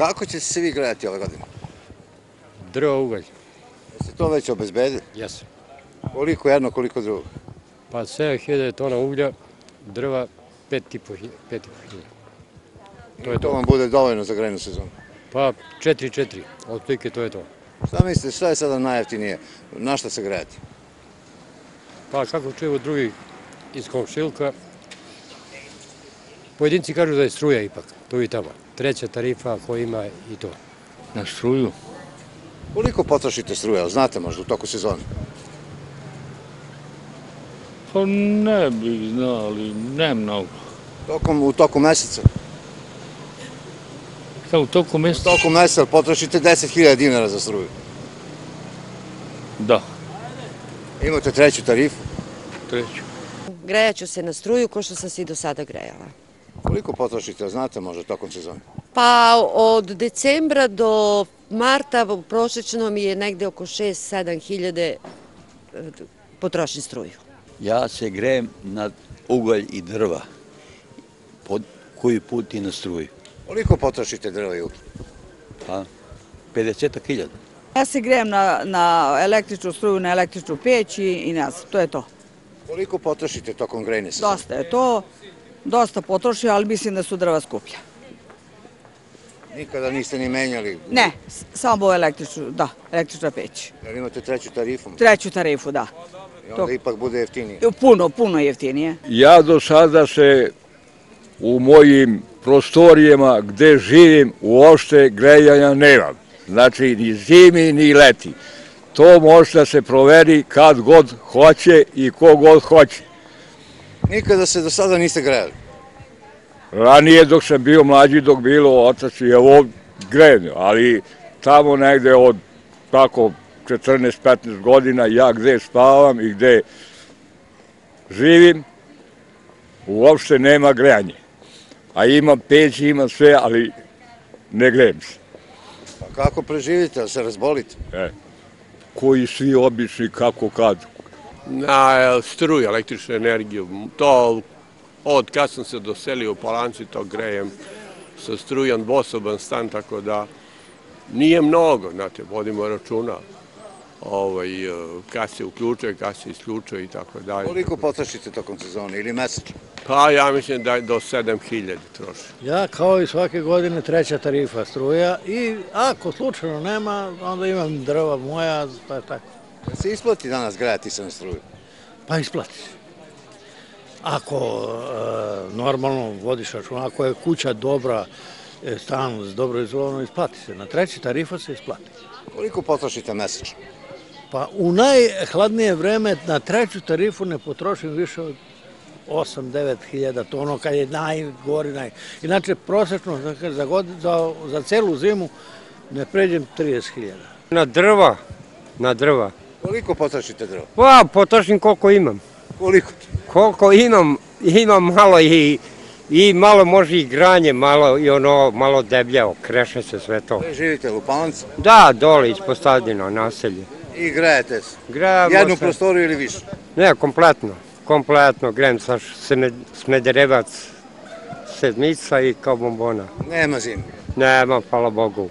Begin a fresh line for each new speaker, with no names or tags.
Kako će se vi grejati ove godine?
Drvo ugalj,
Jeste to već obezbedili?
jesu.
Koliko jedno, koliko drugo?
Pa 7000 tona uglja, drva 5,5 hiljada. To je
To vam bude dovoljno za grejnu sezonu.
Pa 4-4, otprilike to je to.
Šta mislite, šta je sada najjeftinije? Na šta se grejati?
Pa kako čuju od drugih iz komšilka, pojedinci kažu da je struja ipak, tu i tamo. Treća tarifa koja ima i to.
Na struju?
Koliko potrošite struje, znate možda u toku sezone?
Pa ne bih znao, ali ne mnogo.
Tokom, u toku meseca?
Šta u toku
U
mjeseca?
toku meseca potrošite 10.000 dinara za struju.
Da,
Imate treću tarifu.
treću.
Grejaću se na struju ko što sam se i do sada grejala.
Koliko potrošite, znate možda tokom sezone?
Pa od decembra do marta prosečno mi je negde oko 6-7 hiljade e, potrošim struju.
Ja se grejem na ugalj i drva, pod koji put i na struju.
Koliko potrošite drva i uglja?
Pa, 50 hiljada.
Ja se grejem na, na električnu struju, na električnu peć i, i ne znam, to je to.
Koliko potrošite tokom grejne sezone?
Dosta je to, dosta potrošio, ali mislim da su drva skuplja.
Nikada niste ni menjali.
Ne, samo električnu, da, električna peć.
Jer imate treću tarifu.
Treću tarifu, da.
I onda
to-
ipak bude jeftinije.
Puno, puno jeftinije.
Ja do sada se u mojim prostorijama gde živim uopšte grejanja nemam. Znači ni zimi ni leti. To može da se proveri kad god hoće i ko god hoće.
Nikada se do sada niste grejali.
Ranije dok sam bio mlađi, dok bilo otac i evo grejem, ali tamo negde od tako 14-15 godina ja gde spavam i gde živim, uopšte nema grejanje. A imam peć, imam sve, ali ne grejem se.
Pa kako preživite, jel se razbolite?
Koji svi obični, kako kad.
Na e, struju, električnu energiju. To od kad sam se doselio u Palanci, to grejem sa strujom dvosoban stan, tako da nije mnogo, znate, vodimo računa ovaj, e, kad se uključuje, kad se isključuje i tako dalje.
Koliko potrošite tokom sezone ili mesečno?
Pa ja mislim da je do 7000 troši.
Ja kao i svake godine treća tarifa struja i ako slučajno nema, onda imam drva moja, je tako.
Jel se isplati danas grejati se na struju?
Pa isplati se. Ako e, normalno vodiš računa, ako je kuća dobra, e, stan s dobro izvolovano, isplati se. Na treći tarifa se isplati.
Koliko potrošite mesečno?
Pa u najhladnije vreme na treću tarifu ne potrošim više od 8-9 hiljada tona, kad je najgori, naj... Inače, prosečno za, za, god, za, za celu zimu ne pređem 30 hiljada.
Na drva, na drva.
Koliko potrošite drva?
Pa potrošim koliko imam.
Koliko?
Koliko imam, imam malo i, i malo može i granje, malo i ono, malo debljao, kreše se sve to.
Gde živite u Palanci?
Da, dole ispod stadina, naselje.
I grejete se.
Grejamo
Jednu
se-
prostoriju ili više?
Ne, kompletno. Kompletno, grejem sa sme- smederevac sedmica i kao bombona.
Nema zime.
Nema, hvala Bogu.